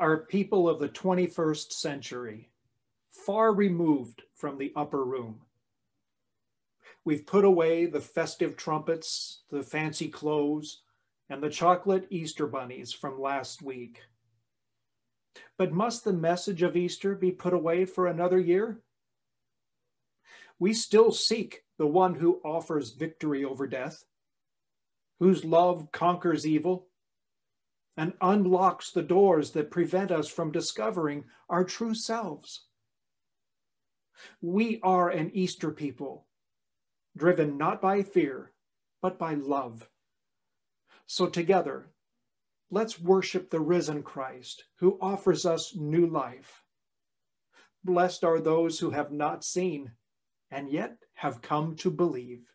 Are people of the 21st century, far removed from the upper room. We've put away the festive trumpets, the fancy clothes, and the chocolate Easter bunnies from last week. But must the message of Easter be put away for another year? We still seek the one who offers victory over death, whose love conquers evil and unlocks the doors that prevent us from discovering our true selves. We are an Easter people, driven not by fear, but by love. So, together, let's worship the risen Christ who offers us new life. Blessed are those who have not seen and yet have come to believe.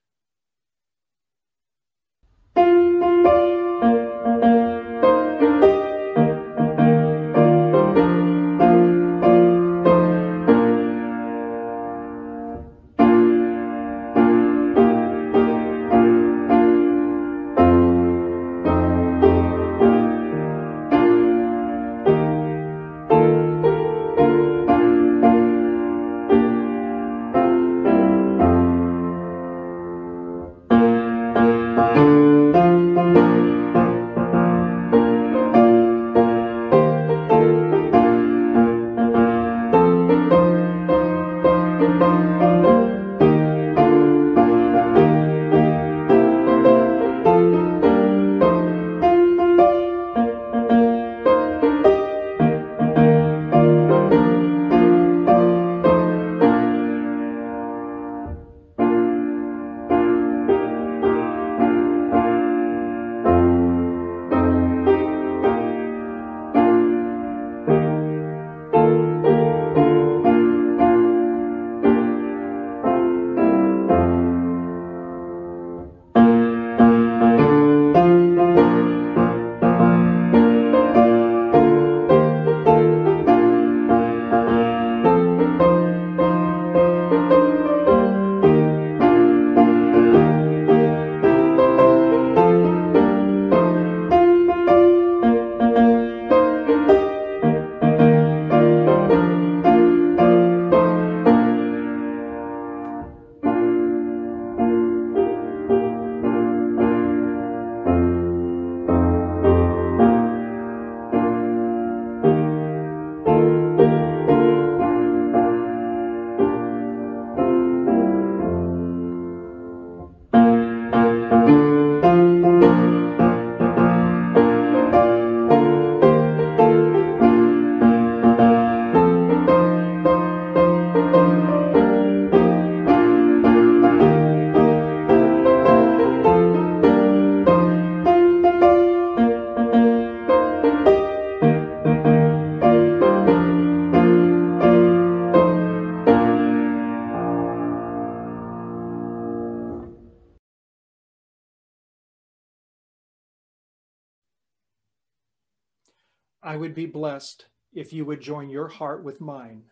Be blessed if you would join your heart with mine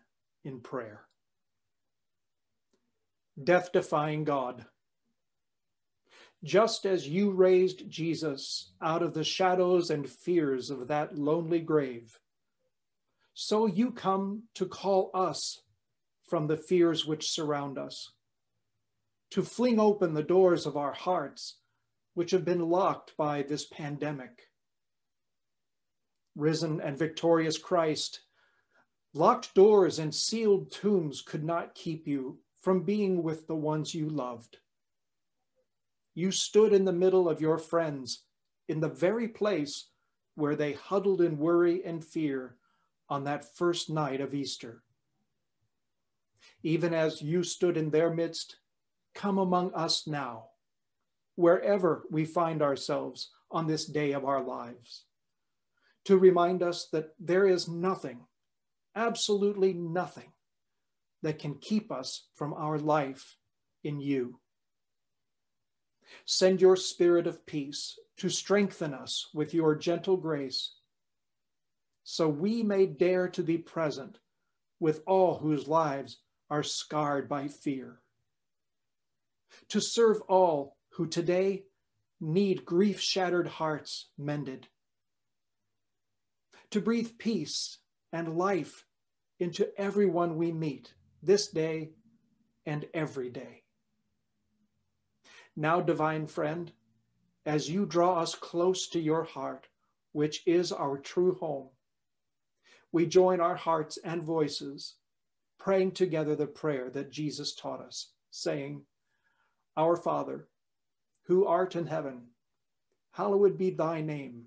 in prayer. Death defying God, just as you raised Jesus out of the shadows and fears of that lonely grave, so you come to call us from the fears which surround us, to fling open the doors of our hearts, which have been locked by this pandemic risen and victorious Christ, locked doors and sealed tombs could not keep you from being with the ones you loved. You stood in the middle of your friends in the very place where they huddled in worry and fear on that first night of Easter. Even as you stood in their midst, come among us now, wherever we find ourselves on this day of our lives to remind us that there is nothing, absolutely nothing, that can keep us from our life in you. Send your spirit of peace to strengthen us with your gentle grace, so we may dare to be present with all whose lives are scarred by fear. To serve all who today need grief shattered hearts mended to breathe peace and life into everyone we meet this day and every day. Now, divine friend, as you draw us close to your heart, which is our true home, we join our hearts and voices, praying together the prayer that Jesus taught us, saying, Our Father, who art in heaven, hallowed be thy name.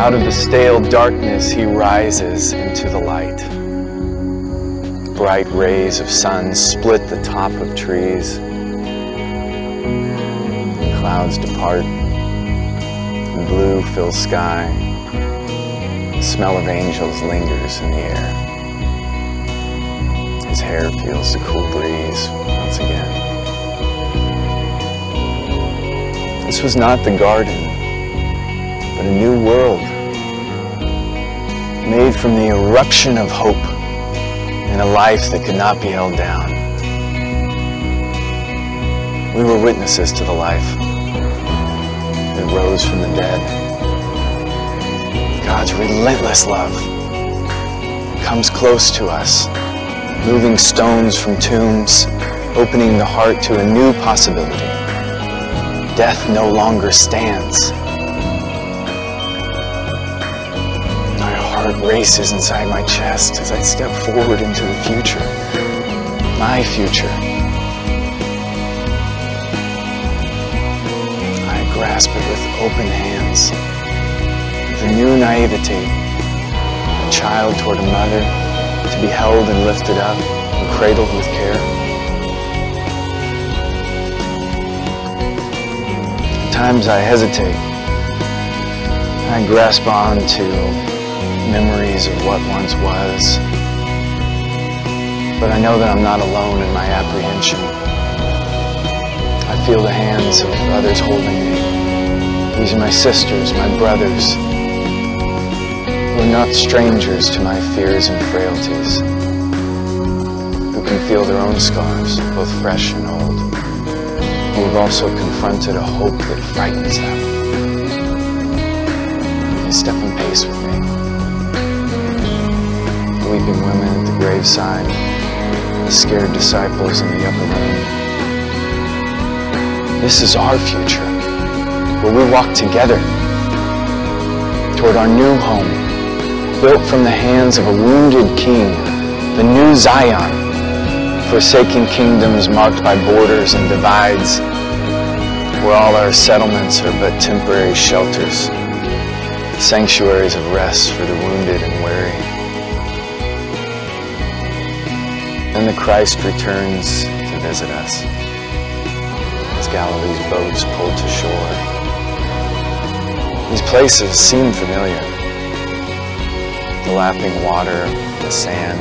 Out of the stale darkness, he rises into the light. Bright rays of sun split the top of trees. Clouds depart. And blue fills sky. The smell of angels lingers in the air. His hair feels the cool breeze once again. This was not the garden, but a new world made from the eruption of hope in a life that could not be held down. We were witnesses to the life that rose from the dead. God's relentless love comes close to us, moving stones from tombs, opening the heart to a new possibility. Death no longer stands. My heart races inside my chest as I step forward into the future. My future. Grasp it with open hands, with a new naivete, a child toward a mother, to be held and lifted up and cradled with care. At times I hesitate. I grasp on to memories of what once was. But I know that I'm not alone in my apprehension. I feel the hands of others holding me. These are my sisters, my brothers, who are not strangers to my fears and frailties, who can feel their own scars, both fresh and old, who have also confronted a hope that frightens them. They step in pace with me The weeping women at the graveside, the scared disciples in the upper room. This is our future, where we walk together toward our new home, built from the hands of a wounded king, the new Zion, forsaking kingdoms marked by borders and divides, where all our settlements are but temporary shelters, sanctuaries of rest for the wounded and weary. Then the Christ returns to visit us Galilee's boats pulled to shore. These places seem familiar. The lapping water, the sand.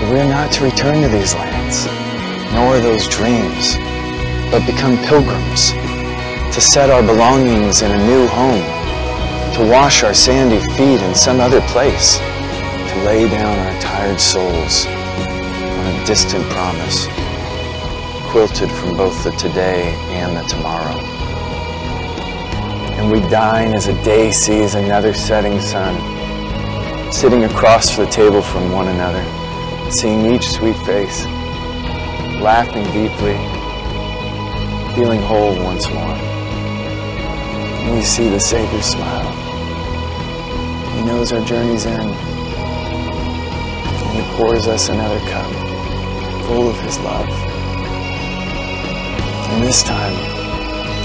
But we are not to return to these lands, nor those dreams, but become pilgrims, to set our belongings in a new home, to wash our sandy feet in some other place to lay down our tired souls on a distant promise, quilted from both the today and the tomorrow. And we dine as a day sees another setting sun, sitting across the table from one another, seeing each sweet face, laughing deeply, feeling whole once more. And we see the Savior smile. He knows our journey's end. And He pours us another cup full of His love. And this time,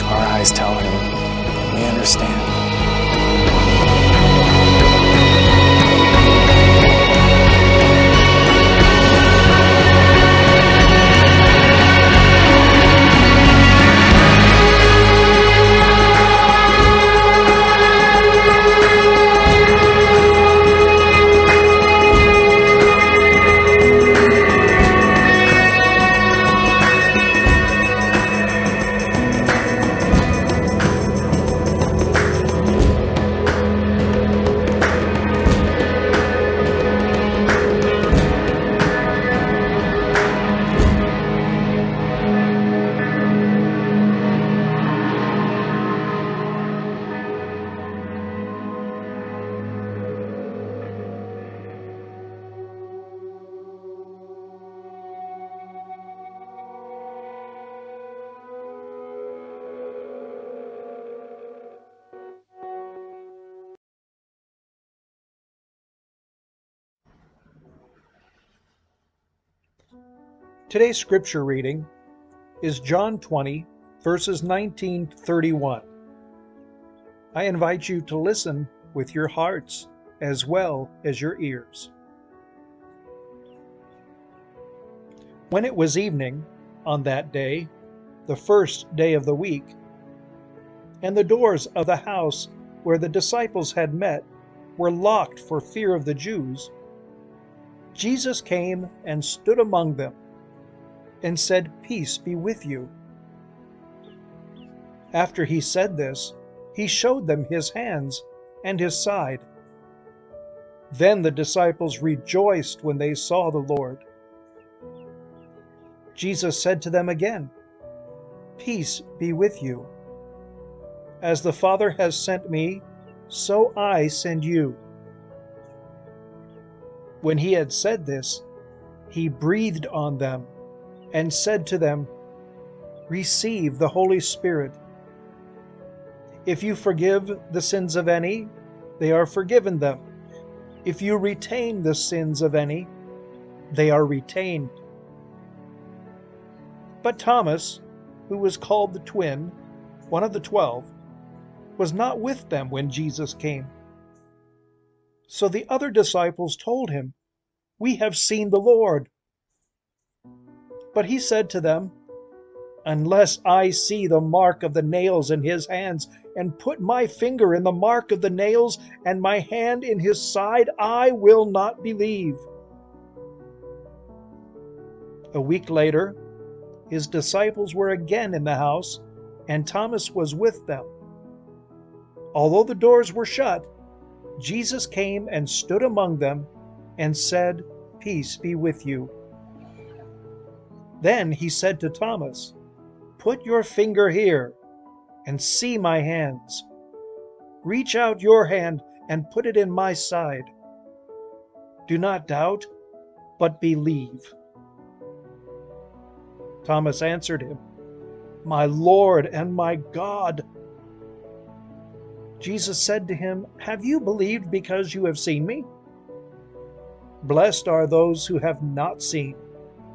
our eyes tell Him we understand. Today's scripture reading is John 20, verses 19 31. I invite you to listen with your hearts as well as your ears. When it was evening on that day, the first day of the week, and the doors of the house where the disciples had met were locked for fear of the Jews, Jesus came and stood among them and said, Peace be with you. After he said this, he showed them his hands and his side. Then the disciples rejoiced when they saw the Lord. Jesus said to them again, Peace be with you. As the Father has sent me, so I send you. When he had said this, he breathed on them and said to them, Receive the Holy Spirit. If you forgive the sins of any, they are forgiven them. If you retain the sins of any, they are retained. But Thomas, who was called the twin, one of the twelve, was not with them when Jesus came. So the other disciples told him, We have seen the Lord. But he said to them, Unless I see the mark of the nails in his hands, and put my finger in the mark of the nails, and my hand in his side, I will not believe. A week later, his disciples were again in the house, and Thomas was with them. Although the doors were shut, Jesus came and stood among them and said, Peace be with you. Then he said to Thomas, Put your finger here and see my hands. Reach out your hand and put it in my side. Do not doubt, but believe. Thomas answered him, My Lord and my God. Jesus said to him, Have you believed because you have seen me? Blessed are those who have not seen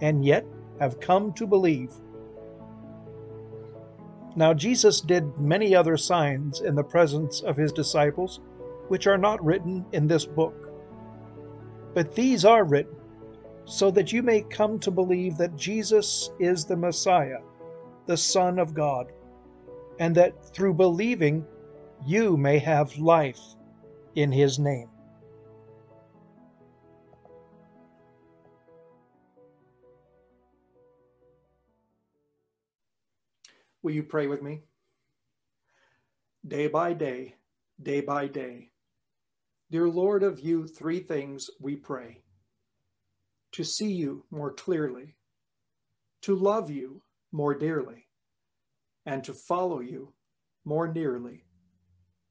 and yet have come to believe. Now Jesus did many other signs in the presence of his disciples, which are not written in this book. But these are written, so that you may come to believe that Jesus is the Messiah, the Son of God, and that through believing you may have life in his name. Will you pray with me? Day by day, day by day. Dear Lord, of you three things we pray to see you more clearly, to love you more dearly, and to follow you more nearly,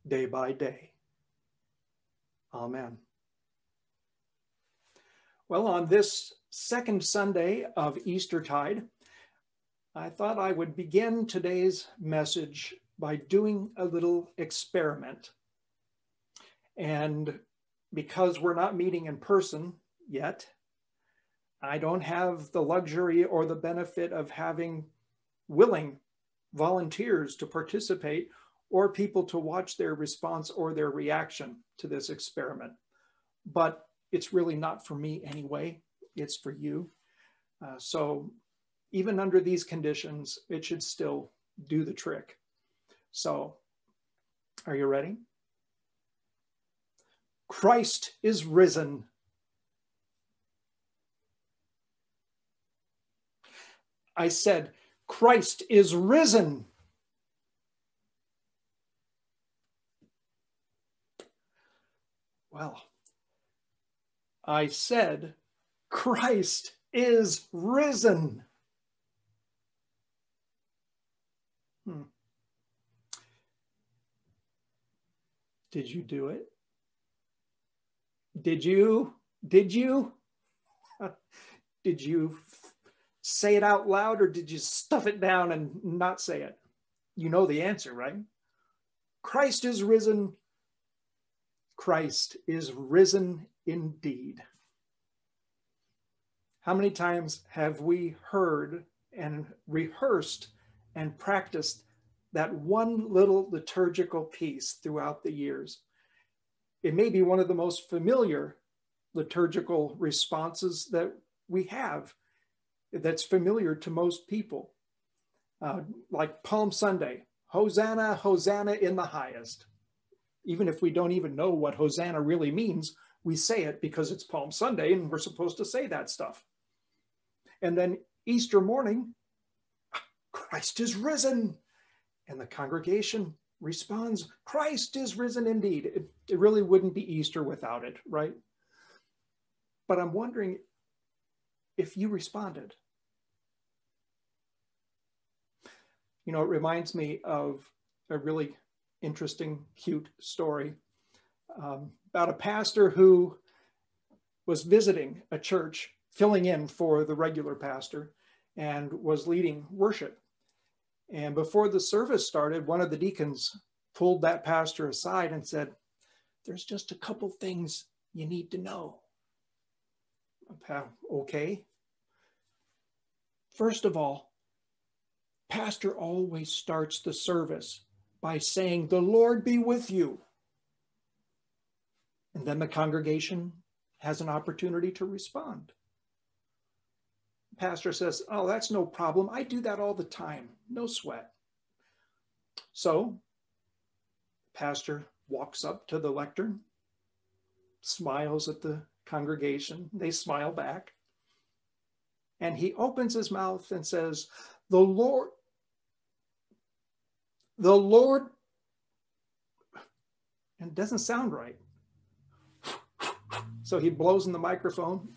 day by day. Amen. Well, on this second Sunday of Eastertide, I thought I would begin today's message by doing a little experiment. And because we're not meeting in person yet, I don't have the luxury or the benefit of having willing volunteers to participate or people to watch their response or their reaction to this experiment. But it's really not for me anyway, it's for you. Uh, so even under these conditions, it should still do the trick. So are you ready? Christ is risen. I said, Christ is risen. Well, I said, Christ is risen. Did you do it? Did you? Did you? did you say it out loud or did you stuff it down and not say it? You know the answer, right? Christ is risen. Christ is risen indeed. How many times have we heard and rehearsed and practiced that one little liturgical piece throughout the years? It may be one of the most familiar liturgical responses that we have that's familiar to most people. Uh, like Palm Sunday, Hosanna, Hosanna in the highest. Even if we don't even know what Hosanna really means, we say it because it's Palm Sunday and we're supposed to say that stuff. And then Easter morning, Christ is risen. And the congregation responds, Christ is risen indeed. It, it really wouldn't be Easter without it, right? But I'm wondering if you responded. You know, it reminds me of a really interesting, cute story um, about a pastor who was visiting a church, filling in for the regular pastor, and was leading worship. And before the service started, one of the deacons pulled that pastor aside and said, There's just a couple things you need to know. Okay. First of all, pastor always starts the service by saying, The Lord be with you. And then the congregation has an opportunity to respond. Pastor says, Oh, that's no problem. I do that all the time. No sweat. So, pastor walks up to the lectern, smiles at the congregation. They smile back. And he opens his mouth and says, The Lord, the Lord, and doesn't sound right. So he blows in the microphone,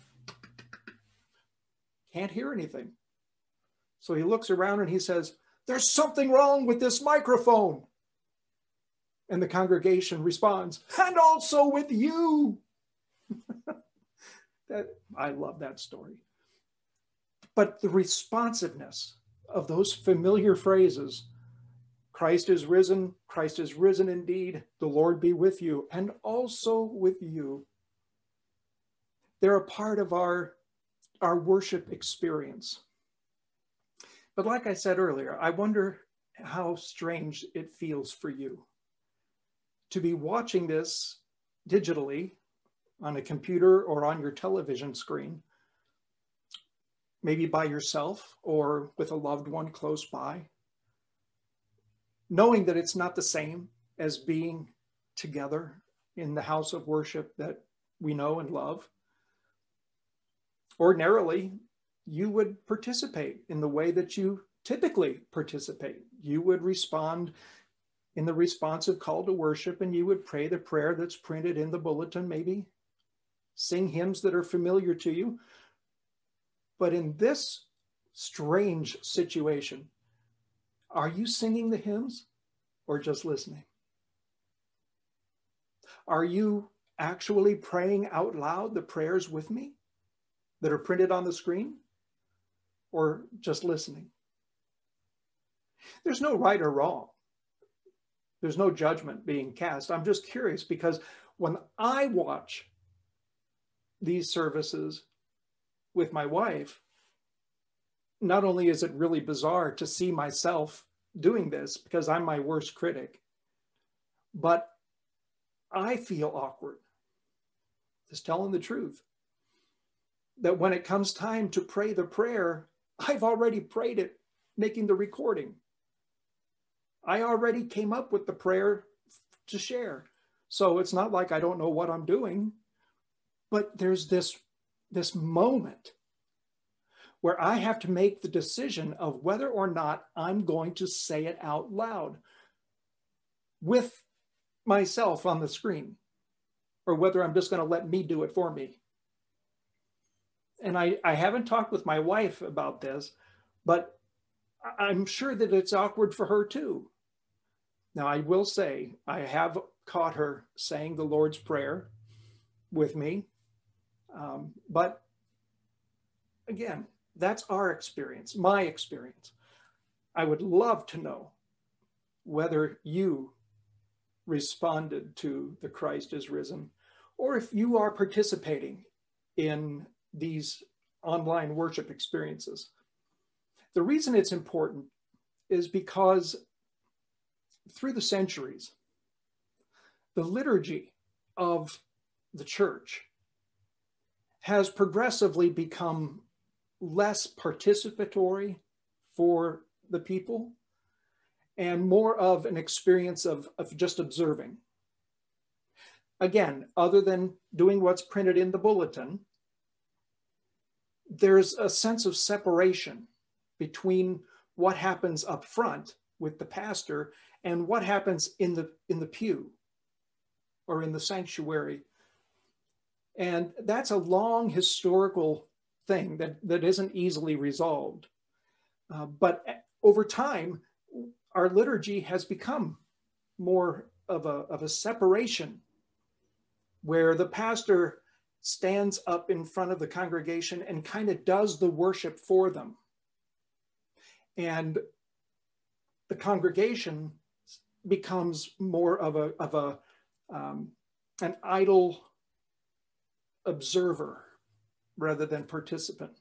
can't hear anything. So he looks around and he says, There's something wrong with this microphone. And the congregation responds, And also with you. that, I love that story. But the responsiveness of those familiar phrases Christ is risen, Christ is risen indeed, the Lord be with you, and also with you. They're a part of our, our worship experience. But like I said earlier, I wonder how strange it feels for you to be watching this digitally on a computer or on your television screen, maybe by yourself or with a loved one close by knowing that it's not the same as being together in the house of worship that we know and love. Ordinarily, you would participate in the way that you typically participate. You would respond in the responsive call to worship and you would pray the prayer that's printed in the bulletin, maybe sing hymns that are familiar to you. But in this strange situation, are you singing the hymns or just listening? Are you actually praying out loud the prayers with me that are printed on the screen or just listening? There's no right or wrong There's no judgment being cast. I'm just curious because when I watch these services with my wife, not only is it really bizarre to see myself doing this because I'm my worst critic, but I feel awkward. Just telling the truth. That when it comes time to pray the prayer, I've already prayed it, making the recording. I already came up with the prayer to share. So it's not like I don't know what I'm doing, but there's this, this moment where I have to make the decision of whether or not I'm going to say it out loud with myself on the screen or whether I'm just going to let me do it for me. And I, I haven't talked with my wife about this, but I'm sure that it's awkward for her too. Now, I will say, I have caught her saying the Lord's Prayer with me. Um, but again, that's our experience, my experience. I would love to know whether you responded to the Christ is risen, or if you are participating in these online worship experiences. The reason it's important is because through the centuries, the liturgy of the church has progressively become less participatory for the people and more of an experience of, of just observing. Again, other than doing what's printed in the bulletin, there's a sense of separation between what happens up front with the pastor and what happens in the in the pew or in the sanctuary. And that's a long historical thing that that isn't easily resolved. Uh, but over time our liturgy has become more of a, of a separation where the pastor stands up in front of the congregation and kind of does the worship for them. And the congregation becomes more of a, of a um, an idle observer rather than participant.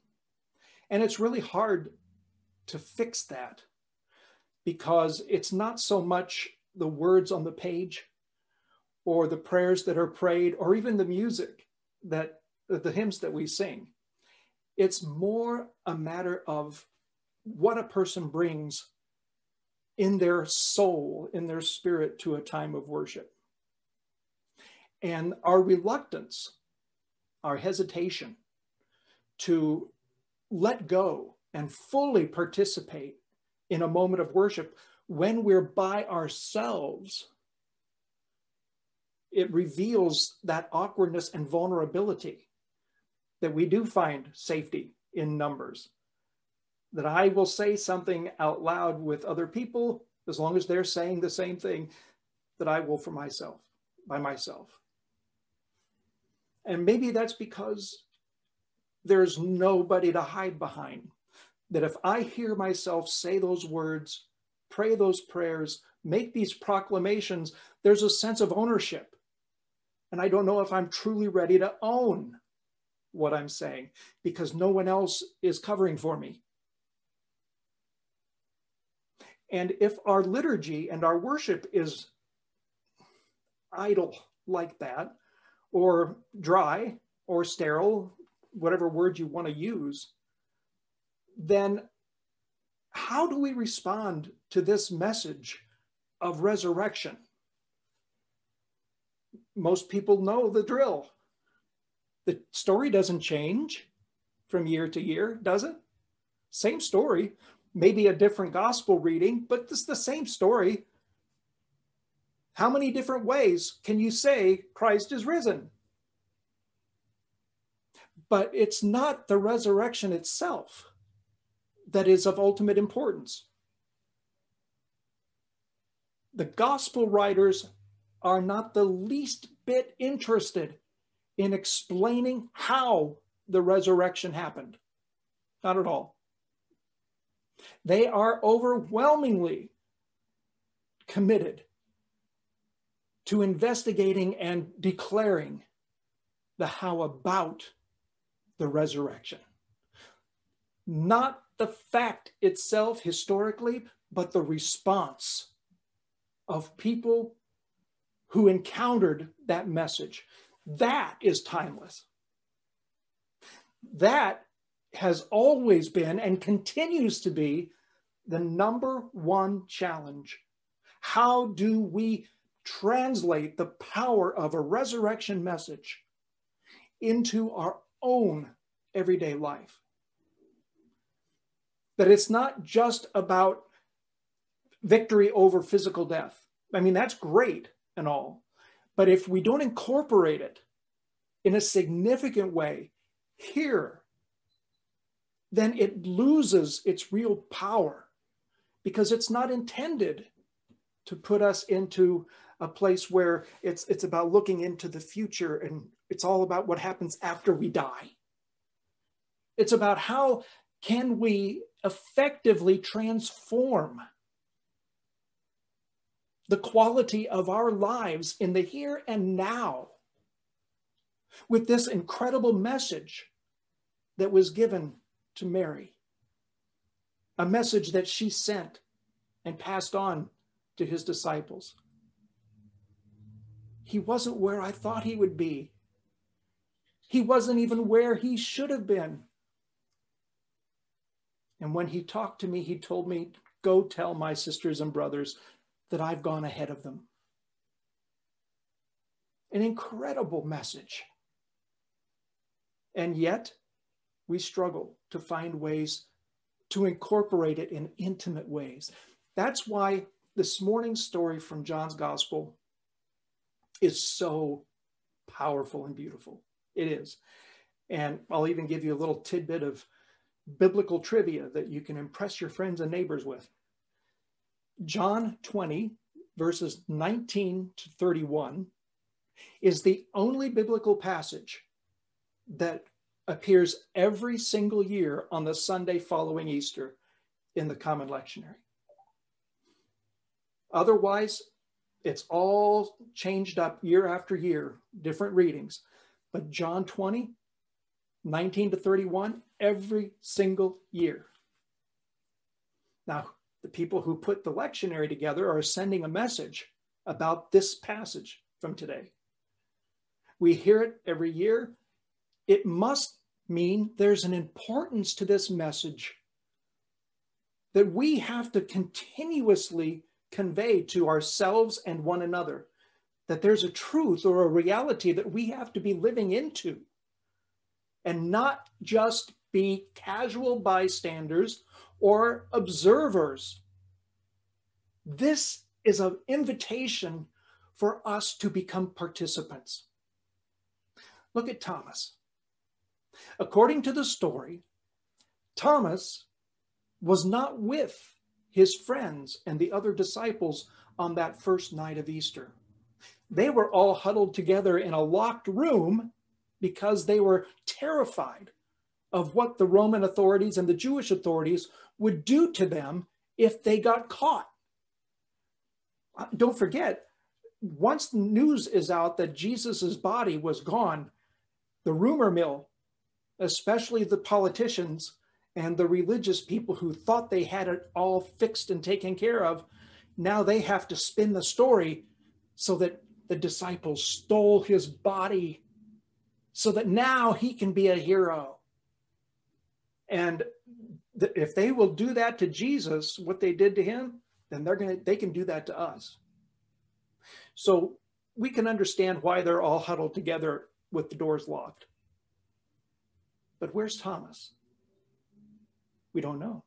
And it's really hard to fix that because it's not so much the words on the page or the prayers that are prayed or even the music that the hymns that we sing. It's more a matter of what a person brings in their soul, in their spirit to a time of worship. And our reluctance, our hesitation to let go and fully participate in a moment of worship when we're by ourselves, it reveals that awkwardness and vulnerability that we do find safety in numbers. That I will say something out loud with other people as long as they're saying the same thing that I will for myself, by myself. And maybe that's because there's nobody to hide behind that if I hear myself say those words, pray those prayers, make these proclamations, there's a sense of ownership. And I don't know if I'm truly ready to own what I'm saying because no one else is covering for me. And if our liturgy and our worship is idle like that, or dry, or sterile, whatever word you want to use, then how do we respond to this message of resurrection? Most people know the drill. The story doesn't change from year to year, does it? Same story, maybe a different gospel reading, but it's the same story. How many different ways can you say Christ is risen? But it's not the resurrection itself that is of ultimate importance. The gospel writers are not the least bit interested in explaining how the resurrection happened. Not at all. They are overwhelmingly committed to investigating and declaring the how about the resurrection. Not the fact itself historically, but the response of people who encountered that message. That is timeless. That has always been and continues to be the number one challenge. How do we translate the power of a resurrection message into our own everyday life? That it's not just about victory over physical death. I mean, that's great and all. But if we don't incorporate it in a significant way here, then it loses its real power because it's not intended to put us into a place where it's it's about looking into the future and it's all about what happens after we die. It's about how can we effectively transform the quality of our lives in the here and now with this incredible message that was given to Mary, a message that she sent and passed on to his disciples. He wasn't where I thought he would be. He wasn't even where he should have been. And when he talked to me, he told me, Go tell my sisters and brothers that I've gone ahead of them. An incredible message. And yet, we struggle to find ways to incorporate it in intimate ways. That's why this morning's story from John's Gospel is so powerful and beautiful. It is. And I'll even give you a little tidbit of biblical trivia that you can impress your friends and neighbors with. John 20, verses 19 to 31, is the only biblical passage that appears every single year on the Sunday following Easter in the Common Lectionary. Otherwise, it's all changed up year after year, different readings. But John 20, 19 to 31, every single year. Now, the people who put the lectionary together are sending a message about this passage from today. We hear it every year. It must mean there's an importance to this message that we have to continuously convey to ourselves and one another that there's a truth or a reality that we have to be living into and not just be casual bystanders or observers. This is an invitation for us to become participants. Look at Thomas. According to the story, Thomas was not with his friends and the other disciples on that first night of Easter. They were all huddled together in a locked room because they were terrified of what the Roman authorities and the Jewish authorities would do to them if they got caught. Uh, don't forget, once the news is out that Jesus's body was gone, the rumor mill, especially the politicians and the religious people who thought they had it all fixed and taken care of, now they have to spin the story so that the disciples stole his body so that now he can be a hero. And th- if they will do that to Jesus, what they did to him, then they're going to they can do that to us. So we can understand why they're all huddled together with the doors locked. But where's Thomas? We don't know.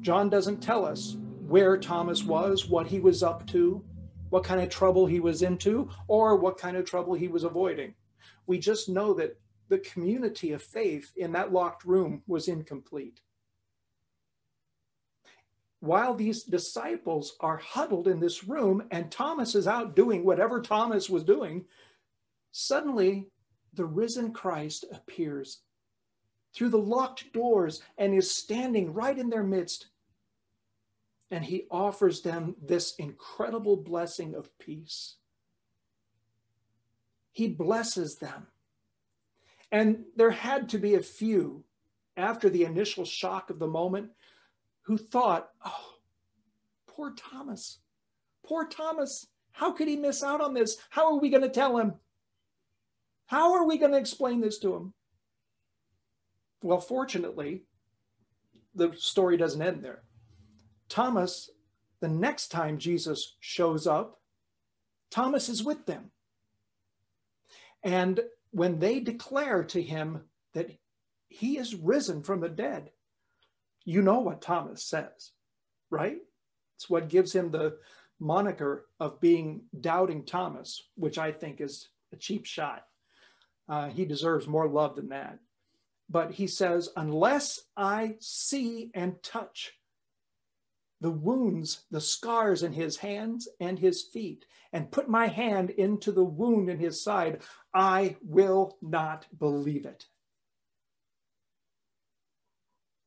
John doesn't tell us where Thomas was, what he was up to, what kind of trouble he was into, or what kind of trouble he was avoiding. We just know that the community of faith in that locked room was incomplete. While these disciples are huddled in this room and Thomas is out doing whatever Thomas was doing, suddenly the risen Christ appears through the locked doors and is standing right in their midst. and he offers them this incredible blessing of peace. He blesses them. And there had to be a few after the initial shock of the moment who thought, oh, poor Thomas, poor Thomas, how could he miss out on this? How are we going to tell him? How are we going to explain this to him? Well, fortunately, the story doesn't end there. Thomas, the next time Jesus shows up, Thomas is with them. And when they declare to him that he is risen from the dead, you know what Thomas says, right? It's what gives him the moniker of being doubting Thomas, which I think is a cheap shot. Uh, he deserves more love than that. But he says, unless I see and touch the wounds, the scars in his hands and his feet, and put my hand into the wound in his side, I will not believe it.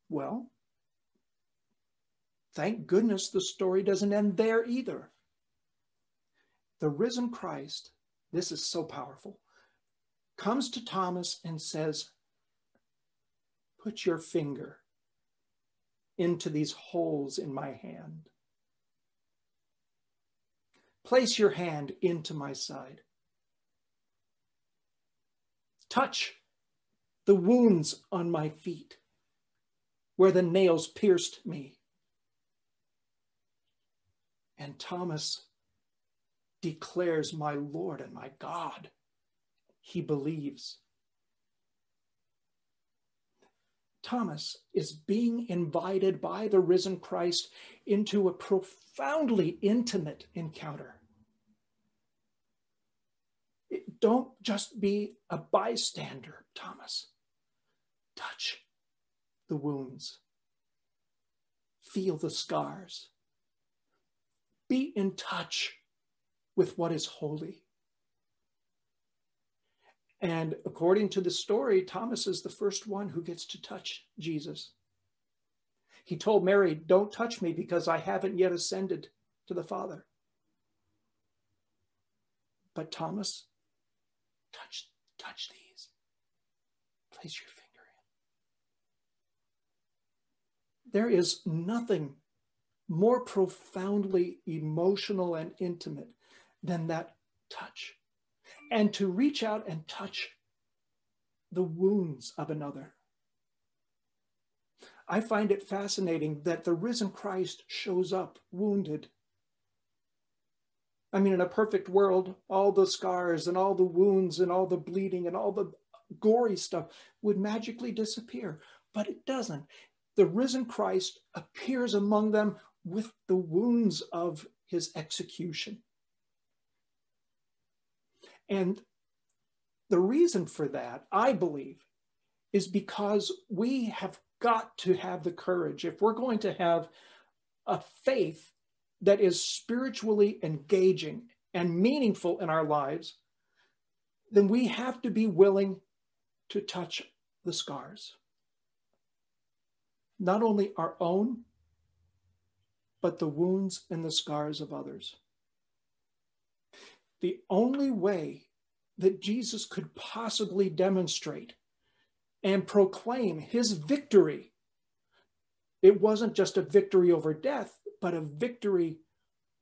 Well, thank goodness the story doesn't end there either. The risen Christ, this is so powerful, comes to Thomas and says, Put your finger into these holes in my hand. Place your hand into my side. Touch the wounds on my feet where the nails pierced me. And Thomas declares, My Lord and my God. He believes. Thomas is being invited by the risen Christ into a profoundly intimate encounter. Don't just be a bystander, Thomas. Touch the wounds, feel the scars, be in touch with what is holy. And according to the story, Thomas is the first one who gets to touch Jesus. He told Mary, Don't touch me because I haven't yet ascended to the Father. But Thomas, touch, touch these. Place your finger in. There is nothing more profoundly emotional and intimate than that touch and to reach out and touch the wounds of another. I find it fascinating that the risen Christ shows up wounded. I mean, in a perfect world, all the scars and all the wounds and all the bleeding and all the gory stuff would magically disappear, but it doesn't. The risen Christ appears among them with the wounds of his execution. And the reason for that, I believe, is because we have got to have the courage. If we're going to have a faith that is spiritually engaging and meaningful in our lives, then we have to be willing to touch the scars. Not only our own, but the wounds and the scars of others the only way that Jesus could possibly demonstrate and proclaim his victory. It wasn't just a victory over death, but a victory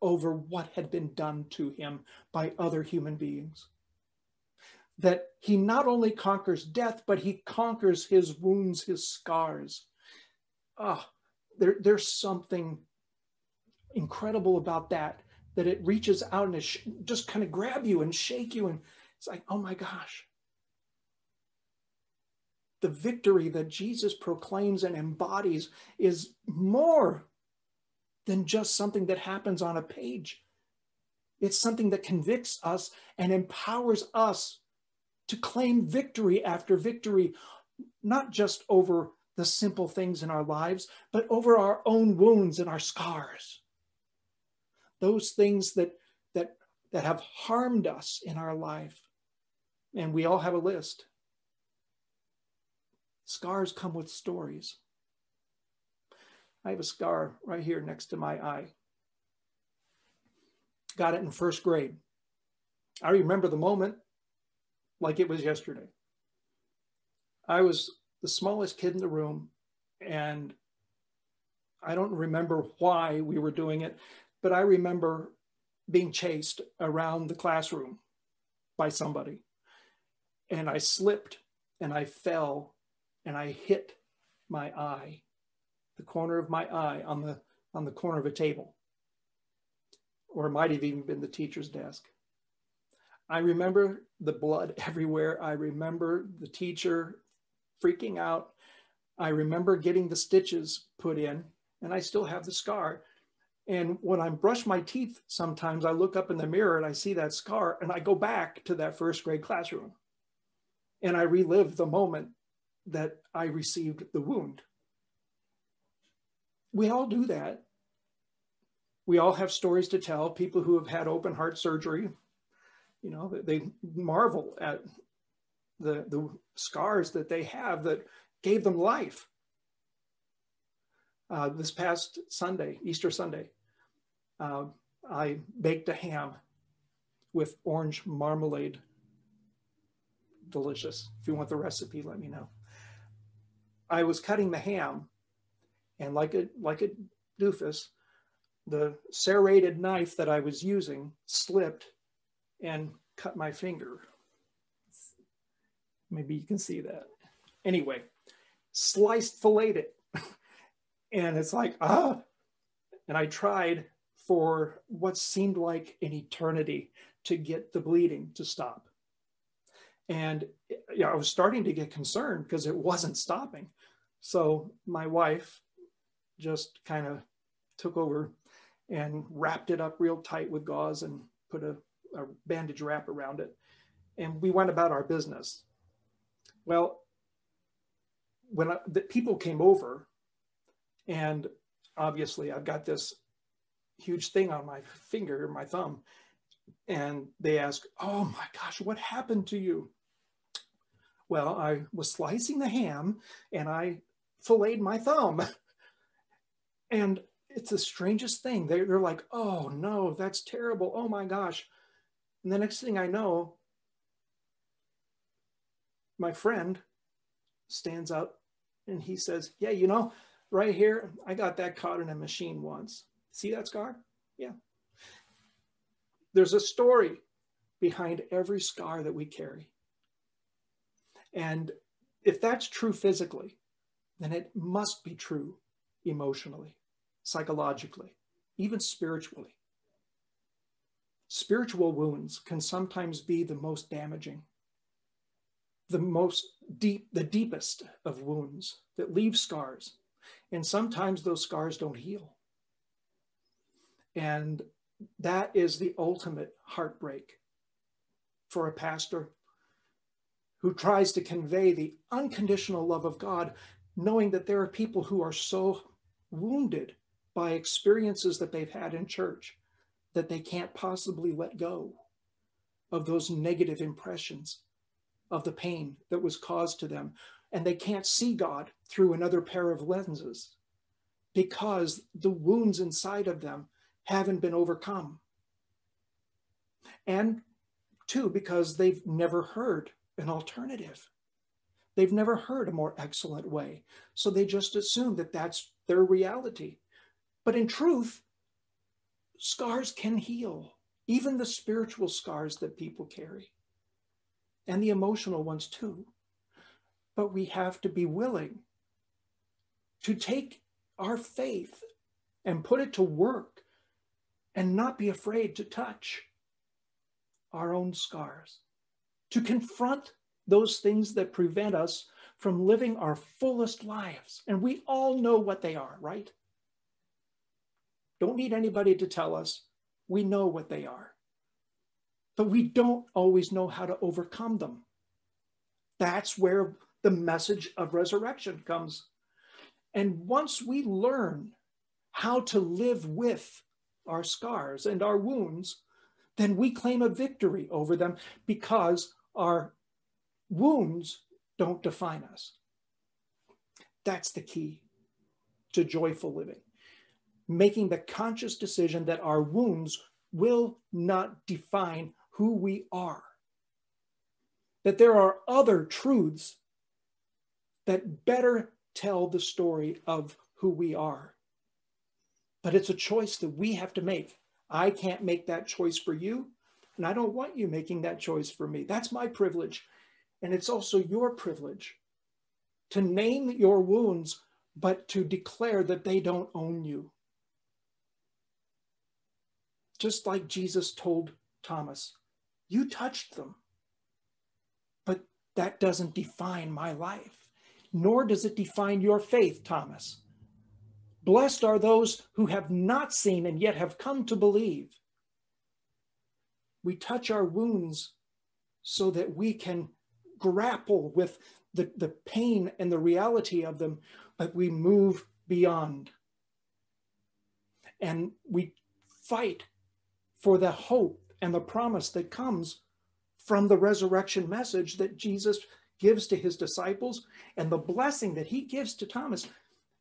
over what had been done to him by other human beings. That he not only conquers death, but he conquers his wounds, his scars. Ah, there, there's something incredible about that that it reaches out and sh- just kind of grab you and shake you. And it's like, oh my gosh. The victory that Jesus proclaims and embodies is more than just something that happens on a page. It's something that convicts us and empowers us to claim victory after victory, not just over the simple things in our lives, but over our own wounds and our scars those things that that that have harmed us in our life and we all have a list scars come with stories I have a scar right here next to my eye. Got it in first grade. I remember the moment like it was yesterday. I was the smallest kid in the room, and I don't remember why we were doing it, but I remember being chased around the classroom by somebody. And I slipped and I fell and I hit my eye, the corner of my eye on the, on the corner of a table. Or it might have even been the teacher's desk. I remember the blood everywhere. I remember the teacher freaking out. I remember getting the stitches put in, and I still have the scar. And when I brush my teeth, sometimes I look up in the mirror and I see that scar, and I go back to that first grade classroom. And I relive the moment that I received the wound. We all do that. We all have stories to tell. People who have had open heart surgery, you know, they marvel at the, the scars that they have that gave them life. Uh, this past Sunday, Easter Sunday, uh, I baked a ham with orange marmalade. Delicious. If you want the recipe, let me know. I was cutting the ham, and like a like a doofus, the serrated knife that I was using slipped and cut my finger. Maybe you can see that. Anyway, sliced, filleted. And it's like, ah. And I tried for what seemed like an eternity to get the bleeding to stop. And yeah, I was starting to get concerned because it wasn't stopping. So my wife just kind of took over and wrapped it up real tight with gauze and put a, a bandage wrap around it. And we went about our business. Well, when I, the people came over, and obviously I've got this huge thing on my finger, my thumb, and they ask, "Oh my gosh, what happened to you?" Well, I was slicing the ham, and I filleted my thumb, and it's the strangest thing. They're, they're like, "Oh no, that's terrible! Oh my gosh!" And the next thing I know, my friend stands up and he says, Yeah, you know, right here, I got that caught in a machine once. See that scar? Yeah. There's a story behind every scar that we carry. And if that's true physically, then it must be true emotionally, psychologically, even spiritually. Spiritual wounds can sometimes be the most damaging the most deep, the deepest of wounds that leave scars. And sometimes those scars don't heal. And that is the ultimate heartbreak for a pastor who tries to convey the unconditional love of God, knowing that there are people who are so wounded by experiences that they've had in church that they can't possibly let go of those negative impressions of the pain that was caused to them. And they can't see God through another pair of lenses because the wounds inside of them haven't been overcome. And two, because they've never heard an alternative. They've never heard a more excellent way. So they just assume that that's their reality. But in truth, scars can heal, even the spiritual scars that people carry and the emotional ones too. But we have to be willing to take our faith and put it to work and not be afraid to touch our own scars, to confront those things that prevent us from living our fullest lives. And we all know what they are, right? Don't need anybody to tell us. We know what they are but we don't always know how to overcome them. That's where the message of resurrection comes. And once we learn how to live with our scars and our wounds, then we claim a victory over them because our wounds don't define us. That's the key to joyful living, making the conscious decision that our wounds will not define who we are. That there are other truths that better tell the story of who we are. But it's a choice that we have to make. I can't make that choice for you, and I don't want you making that choice for me. That's my privilege. And it's also your privilege to name your wounds, but to declare that they don't own you. Just like Jesus told Thomas, you touched them, but that doesn't define my life, nor does it define your faith, Thomas. Blessed are those who have not seen and yet have come to believe. We touch our wounds so that we can grapple with the, the pain and the reality of them, but we move beyond. And we fight for the hope and the promise that comes from the resurrection message that Jesus gives to his disciples and the blessing that he gives to Thomas.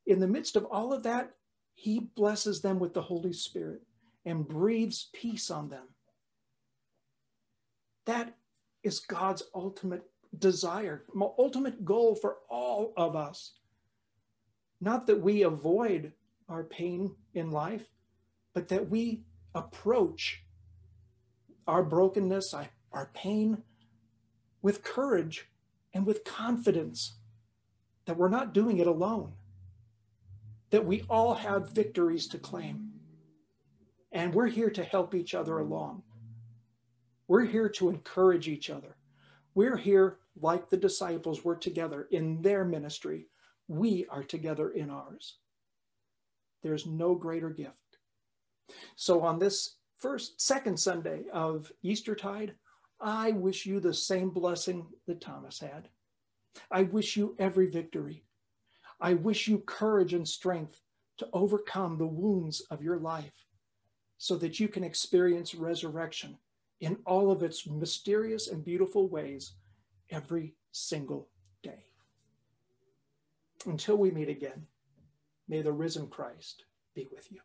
In the midst of all of that, he blesses them with the Holy Spirit and breathes peace on them. That is God's ultimate desire, ultimate goal for all of us. Not that we avoid our pain in life, but that we approach our brokenness, our pain with courage and with confidence that we're not doing it alone, that we all have victories to claim. And we're here to help each other along. We're here to encourage each other. We're here like the disciples were together in their ministry. We are together in ours. There's no greater gift. So on this first, second Sunday of Eastertide, I wish you the same blessing that Thomas had. I wish you every victory. I wish you courage and strength to overcome the wounds of your life so that you can experience resurrection in all of its mysterious and beautiful ways every single day. Until we meet again, may the risen Christ be with you.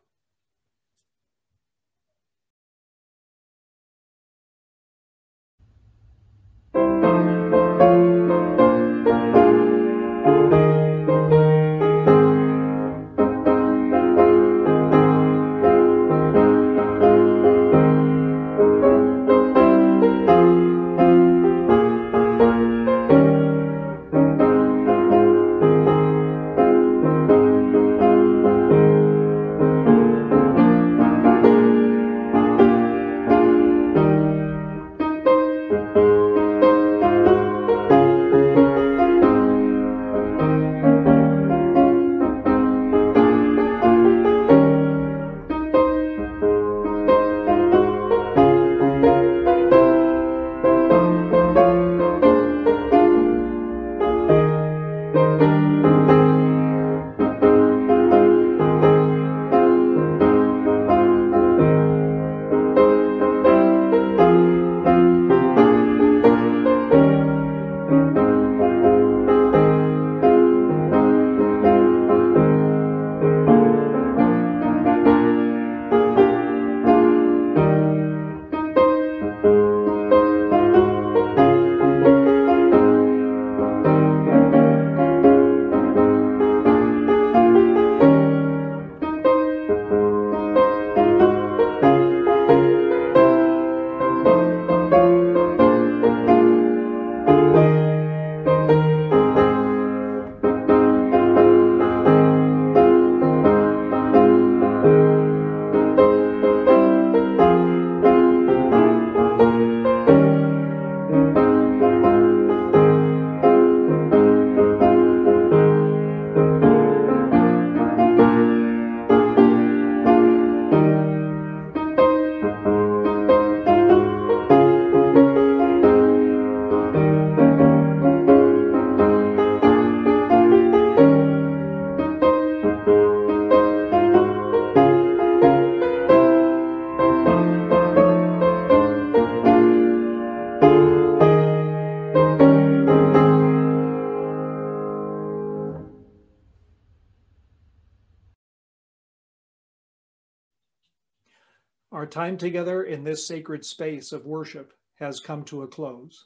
Time together in this sacred space of worship has come to a close.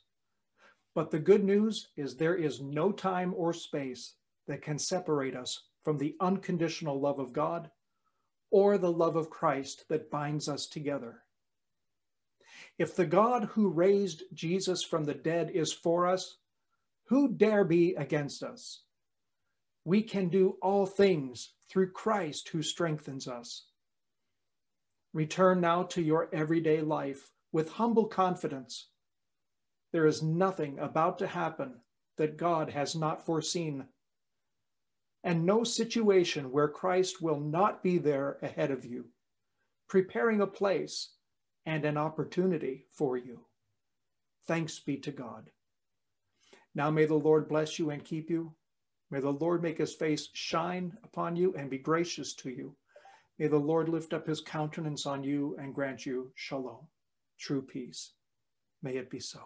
But the good news is there is no time or space that can separate us from the unconditional love of God or the love of Christ that binds us together. If the God who raised Jesus from the dead is for us, who dare be against us? We can do all things through Christ who strengthens us. Return now to your everyday life with humble confidence. There is nothing about to happen that God has not foreseen, and no situation where Christ will not be there ahead of you, preparing a place and an opportunity for you. Thanks be to God. Now may the Lord bless you and keep you. May the Lord make his face shine upon you and be gracious to you. May the Lord lift up his countenance on you and grant you shalom, true peace. May it be so.